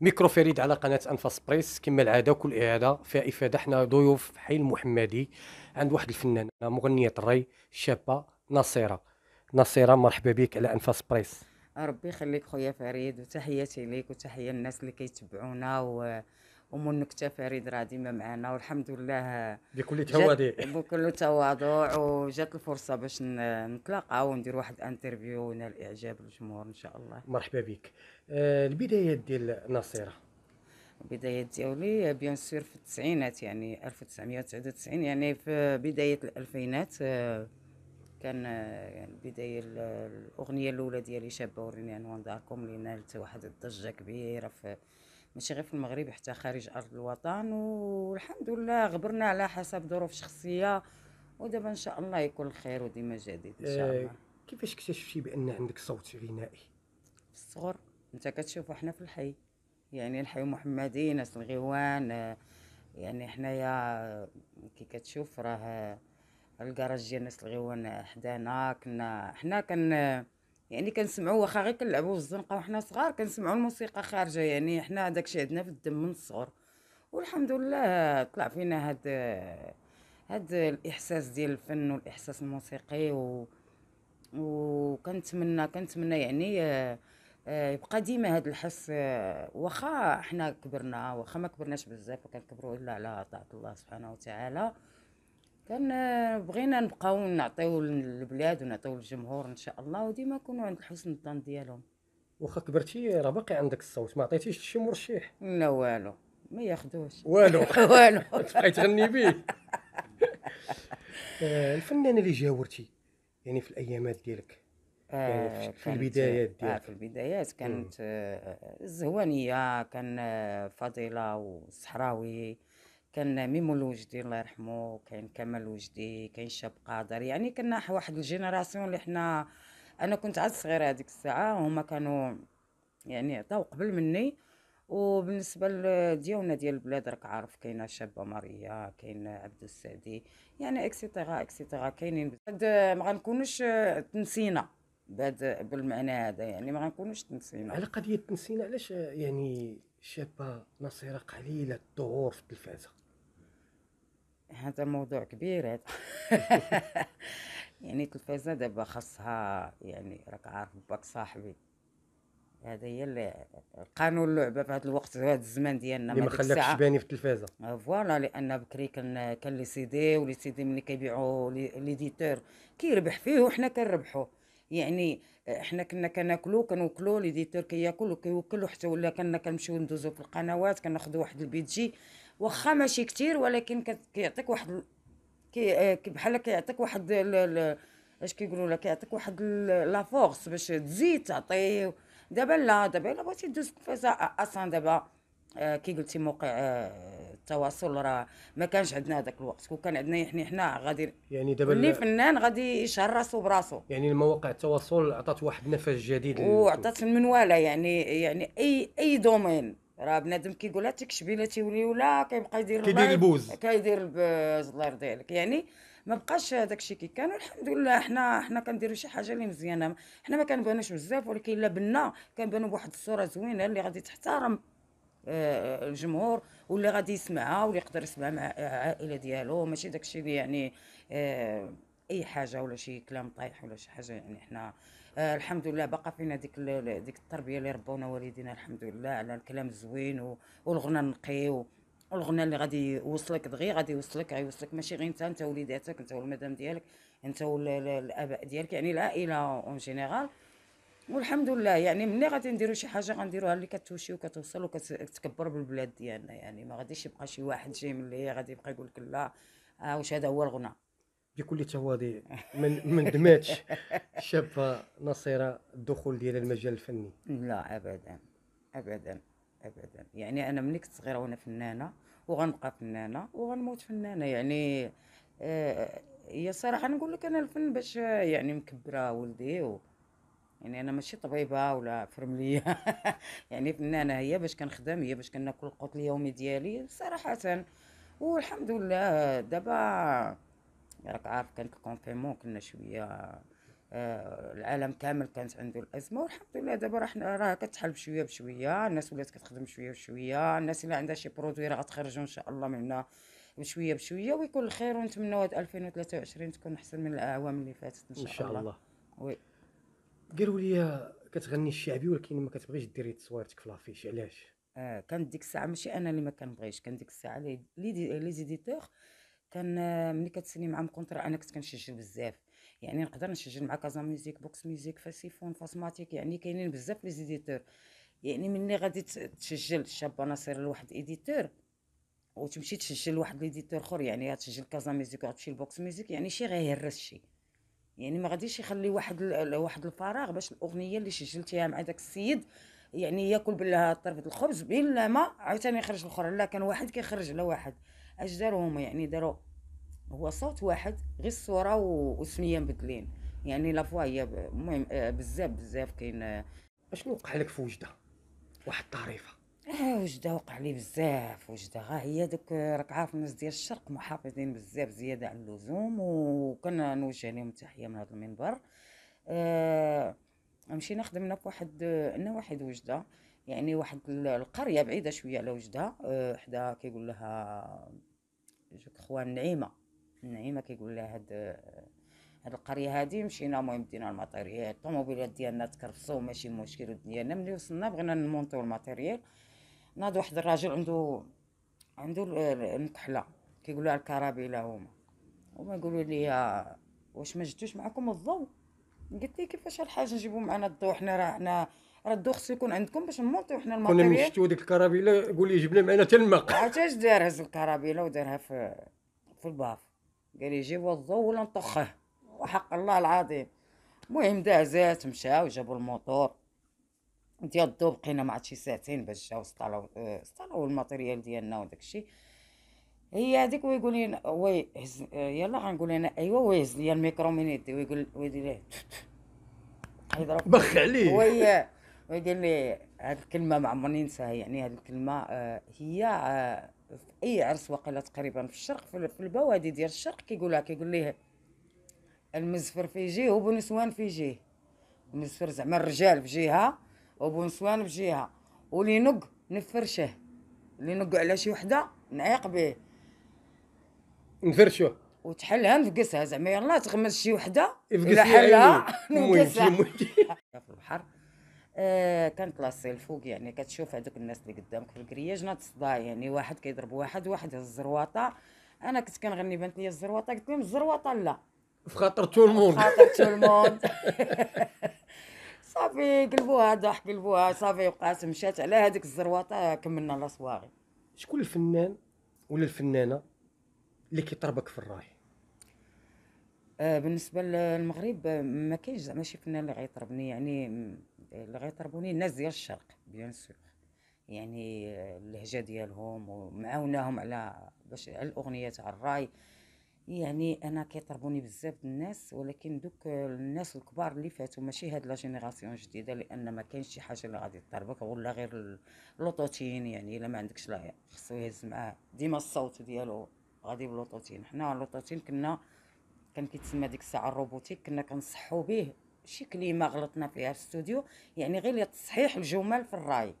ميكرو فريد على قناة انفاس بريس كما العادة كل إعادة فيها افاده حنا ضيوف حي المحمدي عند واحد الفنانة مغنية الري شابة نصيرة نصيرة مرحبا بك على انفاس بريس ربي يخليك خويا فريد وتحياتي ليك وتحية للناس اللي كيتبعونا. ومن نكتة فريد راه ديما معنا والحمد لله بكل تواضع. بكل تواضع وجات الفرصة باش نتلاقاو وندير واحد interview ونال اعجاب الجمهور إن شاء الله. مرحبا بك. آه البدايات ديال ناصره البدايات ديالي بيان سور في التسعينات يعني 1999 يعني في بداية الألفينات آه كان يعني البدايه الأغنية الأولى ديالي شابة وريني عنوان داركم اللي نالت واحد الضجة كبيرة في ماشي غير في المغرب حتى خارج أرض الوطن والحمد لله غبرنا على حسب ظروف شخصية ودابا إن شاء الله يكون الخير وديما جديد إن شاء الله. آه كيفاش اكتشفتي بأن عندك صوت غنائي؟ في الصغر أنت كتشوف إحنا في الحي يعني الحي محمدي ناس الغيوان آه، يعني حنايا كي كتشوف راه الكراج ديال ناس الغيوان حدانا كنا حنا كن يعني كنسمعوا واخا غير كنلعبوا في الزنقة وحنا صغار كنسمعوا الموسيقى خارجة. يعني حنا داكشي عندنا في الدم من الصغر. والحمد لله طلع فينا هاد هاد الإحساس ديال الفن والإحساس الموسيقي و وكنتمنى كنتمنى يعني آه، يبقى ديما هاد الحس آه، واخا حنا كبرنا واخا ما كبرناش بزاف وكنكبروا إلا على طاعة الله سبحانه وتعالى. كان بغينا نبقاو نعطيو للبلاد ونعطيو للجمهور إن شاء الله وديما نكونوا عند حسن الظن ديالهم. واخا كبرتي راه باقي عندك الصوت ما عطيتيش لشي مرشح. لا والو ما ياخذوش والو. والو. تبقاي تغني به. آه، الفنانه اللي جاورتي يعني في الأيامات ديالك؟ يعني في البدايات ديالك. آه في البدايات كانت آه الزهوانية كان آه، فضيلة والصحراوي كان ميمو الوجدي الله يرحمه كاين كمال الوجدي كاين شاب قادر. يعني كنا واحد ال génération اللي حنا أنا كنت عاد صغيرة هذيك الساعة هما كانوا يعني عطاو قبل مني. وبالنسبة لديالنا ديال البلاد راك عارف كاينة شابة ماريا كاين عبد السعدي يعني et cetera et cetera كاينين ما غنكونوش تنسينا بهذا بالمعنى هذا يعني ما غنكونوش تنسينا. على قضية تنسينا علاش يعني شابة نصيرة قليلة الظهور في التلفازه هذا موضوع كبير هذا. يعني التلفازة دابا خاصها يعني راك عارف باك صاحبي. هذا هي قانون اللعبة في هذا الوقت في هذا الزمان ديالنا ما خلاكش تباني في التلفازة. آه، voilà لأن بكري كان كان les CD و les CD ملي كيبيعوا l'éditeur. كيربح فيه وحنا كنربحوا يعني إحنا كنا كناكلو كنوكلو l'éditeur كياكل وكيوكل حتى ولا كنا كنمشيو ندوزو في القنوات كناخذوا واحد ال budget واخا ماشي كتير ولكن كيعطيك واحد كي بحال كيعطيك واحد اش كيقولوا لك كيعطيك واحد la force باش تزيد تعطي دابا لا دابا الا بغيتي دوز التلفازه أصلا دابا آه، كي قلتي موقع آه، التواصل راه ما كانش عندنا هذاك الوقت كون كان عندنا يعني حنا غادي يعني دابا اللي فنان غادي يشهر راسو براسو. يعني المواقع التواصل عطات واحد نفس جديد وعطات المنواله يعني يعني أي أي domaine راه بنادم كيقول لها تكشبي لا تيولي ولا كيبقى يدير كيدير ال buzz. كيدير ال buzz الله يرضي عليك يعني ما بقاش داك الشيء كي كان والحمد لله حنا حنا كنديروا شي حاجة اللي مزيانة. حنا ما كنبانوش بزاف ولكن إلا بنا كنبانو بواحد الصورة زوينة اللي غادي تحترم آه، الجمهور واللي غادي يسمعها واللي يقدر يسمعها مع العائله ديالو. ماشي داكشي اللي يعني آه، أي حاجة ولا شي كلام طايح ولا شي حاجة يعني حنا آه الحمد لله بقى فينا ديك ديك التربيه اللي ربونا والدينا الحمد لله على الكلام الزوين والغنى النقي والغنى اللي غادي يوصلك دغيا غادي يوصلك غيوصلك. ماشي غير انت انت وليداتك انت والمدام ديالك انت والاباء ديالك يعني العائله أون جينيرال. والحمد لله يعني ملي غادي نديرو شي حاجة غنديروها اللي كتوشي وكتوصل وكتكبر بالبلاد ديالنا. يعني ما غاديش يبقى شي واحد جاي من اللي غادي يبقى يقول لك لا آه واش هذا هو الغنى. بكل تواضع من من دماتش. شابه نصيرة الدخول ديال المجال الفني. لا ابدا. ابدا. ابدا. يعني أنا ملي كنت صغيرة وأنا فنانة وغنبقى فنانة وغنموت فنانة. يعني آه هي صراحة نقول لك أنا الفن باش يعني مكبرة ولدي و يعني أنا ماشي طبيبة ولا فرملية. يعني فنانة هي باش كنخدم هي باش كناكل القوت اليومي ديالي صراحة. والحمد لله دابا راك عارف كان الكونفينمون كنا شوية آه، العالم كامل كانت عنده الأزمة والحمد لله دابا راه حنا راه كتحل بشوية بشوية الناس ولات كتخدم شوية بشوية الناس اللي عندها شي produit راه غتخرجوا إن شاء الله من هنا بشوية بشوية ويكون الخير ونتمنوا هاد 2023 تكون أحسن من الأعوام اللي فاتت إن شاء, إن شاء الله. Oui. قالوا لي كتغني الشعبي ولكن ما كتبغيش ديري تصويرتك في l'affiche علاش؟ آه كانت ديك الساعة ماشي أنا اللي ما كنبغيش كان ديك الساعة les les dé- les éditeurs كان ملي كتسني معاهم contrat أنا كنت كنسجل بزاف. يعني نقدر نسجل مع Casa Music Box Music Fassiphone فاسماتيك يعني كاينين بزاف les éditeurs. يعني ملي غادي تسجل شابة نصيرة لواحد éditeur وتمشي تسجل لواحد l'éditeur أخر يعني غتسجل Casa Music وغتمشي ل Box Music يعني شي غيهرس شي. يعني ما غاديش يخلي واحد واحد الفراغ باش الأغنية اللي سجلتيها مع داك السيد يعني ياكل بلا طرفة الخبز بلا ما عاوتاني يخرج الأخرى. لا كان واحد كيخرج على واحد. اش داروا هما؟ يعني داروا هو صوت واحد غير الصورة و- والسميه مبدلين. يعني لا فوا هي المهم آه، بزاف بزاف كاين آه، اشنو وقع لك في وجدة؟ واحد الطريفة. آه وجدة وقع لي بزاف وجدة. غا هي دوك راك عارف الناس ديال الشرق محافظين بزاف زيادة على اللزوم وكنا نوجه لهم تحيه من هذا المنبر. آه مشينا خدمنا في واحد نواحي د وجدة. يعني واحد ال- القرية بعيدة شوية على وجدة. آه حدا كيقول لها جوك خوان نعيمة نعيمة كيقول لها هاد هاد القرية هادي مشينا المهم دينا ال matériel الطوموبيلات ديالنا تكرفصوا ماشي مشكل ديالنا ملي وصلنا بغينا نمونطيو ال matériel ناض واحد الراجل عنده عنده ال- ال- المكحله كيقول لها الكرابيلة هما هما يقولوا لي واش ما جبتوش معكم الضوء؟ قلت لي كيفاش الحاجة نجيبوا معنا الضوء؟ حنا راه حنا الضوء خصو يكون عندكم باش نمونطيو حنا كنا ال matériel نشتو ديك الكرابيله قول لي جبنا معنا حتى الماء. عرفت اش دار هز الكرابيله ودارها في في ال baffe. قال لي جيبوا الضوء ولا نطخه. وحق الله العظيم. المهم دازات مشاو جابوا الموتور. ديال الضوء بقينا مع شي ساعتين باش جاو سطالو آه، سطالو ال matériel ديالنا وداك الشيء هي هذيك ويقول لي ويهز آه، يلا غنقول أنا ايوا ويهز لي الميكرو من يدي. ويقول ويدير ليه؟ بخ عليه. وي ويقول لي هذه الكلمة ما عمرني ننساها. يعني هذه الكلمة آه، هي آه، في أي عرس واقيلا تقريبا في الشرق في البوادي ديال الشرق كيقولها كيقول ليه المزفر في جهة وبنسوان في جهة. المزفر زعما الرجال في جهة وبنسوان في جهة. واللي نق نفرشه. اللي نق على شي وحدة نعيق به. نفرشوه وتحلها نفقسها. زعما يلا تغمس شي وحدة عيني حلها نفقسها. في البحر. آه كانت la scène الفوق يعني كتشوف هذوك الناس اللي قدامك في ال grillage ناض صداع يعني واحد كيضرب واحد واحد هز الزرواطة. أنا كنت كنغني بانت لي الزرواطة قلت لهم الزرواطة لا. في خاطر tout le monde. خاطر tout le monde. صافي قلبوها ضحك قلبوها صافي وقعت مشات على هذيك الزرواطة كملنا la soirée شكون الفنان ولا الفنانة اللي كيطربك في الراي؟ آه، بالنسبة للمغرب ما كاينش زعما شي فنان اللي غيطربني يعني م، اللي غيطربوني الناس ديال الشرق bien sûr. يعني اللهجة ديالهم ومعاوناهم على باش على الأغنية تاع الراي. يعني أنا كيطربوني بزاف الناس ولكن دوك الناس الكبار اللي فاتوا ماشي هاد la génération جديده لأن ما كاينش شي حاجة اللي غادي تطربك ولا غير ال- l'auto-tune يعني إلا ما عندكش لا خصو يهز معاه ديما الصوت ديالو غادي ب l'auto-tune حنا l'auto-tune كنا كان كيتسمى ديك الساعة ال robotique كنا كنصحوا به شي كلمه غلطنا فيها في الاستوديو. يعني غير تصحيح الجمل في الراي.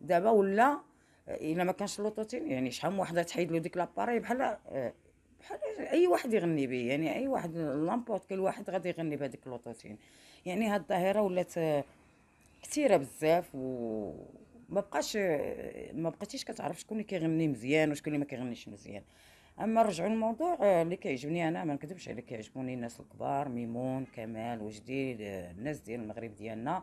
دابا ولا إلا ما كانش l'auto-tune يعني شحال من وحدة تحيد له ديك l'appareil بحال بحال أي واحد يغني به يعني أي واحد n'importe كل واحد غادي يغني بهذيك l'auto-tune يعني هاد الظاهرة ولات كثيرة بزاف و ما بقاش ما بقيتيش كتعرف شكون اللي كيغني مزيان وشكون اللي ما كيغنيش مزيان. أما نرجعوا للموضوع آه، اللي كيعجبني أنا ما نكذبش عليك كيعجبوني الناس الكبار ميمون كمال وجديد آه، الناس ديال المغرب ديالنا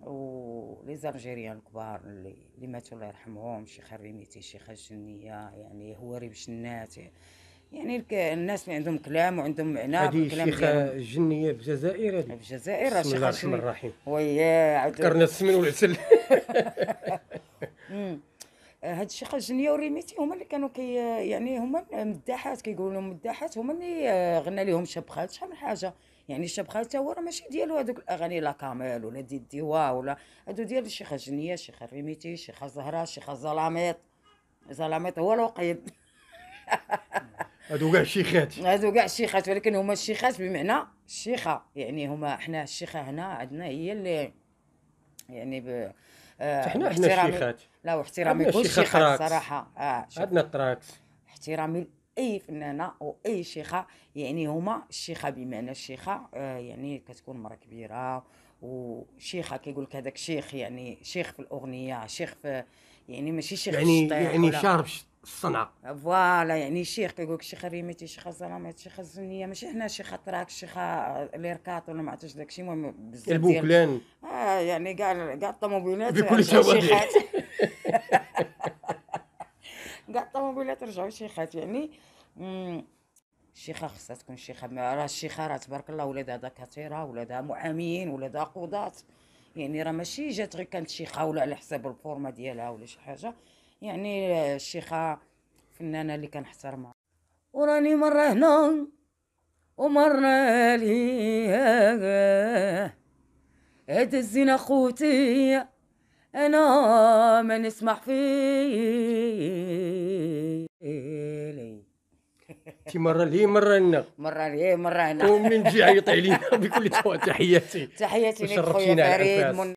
و les Algériens الكبار اللي اللي ماتوا الله يرحمهم شيخة الريميتي شيخة الجنية يعني هواري بن شنات يعني الك- الناس اللي عندهم كلام وعندهم معنى هذه الجنيه بالجزائر هذه في الجزائر بسم الله الرحمن الرحيم. ويا عاود ذكرنا السمن والعسل. آه، هاد الشيخ الجنية وريميتي هما اللي كانوا كي يعني هما مداحات كيقولوا لهم مداحات هما اللي آه، غنى لهم شاب خالد شحال من حاجة؟ يعني الشاب خالد تا هو راه ماشي ديالو هذوك الأغاني لا كامل ولا دي الديوا ولا هادو ديال الشيخ الجنية الشيخ الريميتي الشيخ الزهراء الشيخ الزلاميط. زلاميط هو الوقيد. هادو كاع شيخات هادو كاع الشيخات ولكن هما الشيخات بمعنى الشيخة. يعني هما حنا الشيخة هنا عندنا هي اللي يعني ب آه، حنا حنا باحترامي- الشيخات لا واحترامي كل تراكس. صراحة. شوف. عندنا التراكس احترامي لأي فنانة واي شيخة يعني هما الشيخه بمعنى الشيخة. آه يعني كتكون مرة كبيرة وشيخة كيقول لك هذاك شيخ يعني شيخ في الأغنية شيخ في يعني ماشي شيخ يعني يعني شارب ش- الصنعه voilà يعني شيخ كيقول لك شيخه ريميتي شيخه زلاميط شيخه الجنية ماشي حنا شيخه تراك شيخه ليركات ولا ما عرفتش داكشي المهم بزاف البوكلان. آه يعني كاع كاع الطوموبيلات بكل. شيخات كاع الطوموبيلات رجعوا شيخات يعني مم، الشيخه خصها تكون شيخة راه الشيخة راه تبارك الله ولادها دكاتره ولادها محامين ولادها قضاة. يعني راه ماشي جات غير كانت شيخة ولا على حساب الفورمة ديالها ولا شي حاجة. يعني الشيخة فنانة اللي كنحترمها. وراني مرة هنا ومرة ليها هاد الزنا خوتي أنا ما نسمح فيه. شي مرة لي مرة لنا مرة ليه مرة هنا. ومن تجي عيط علينا بكل تحياتي. تحياتي لك وشرفتينا خويا على فريد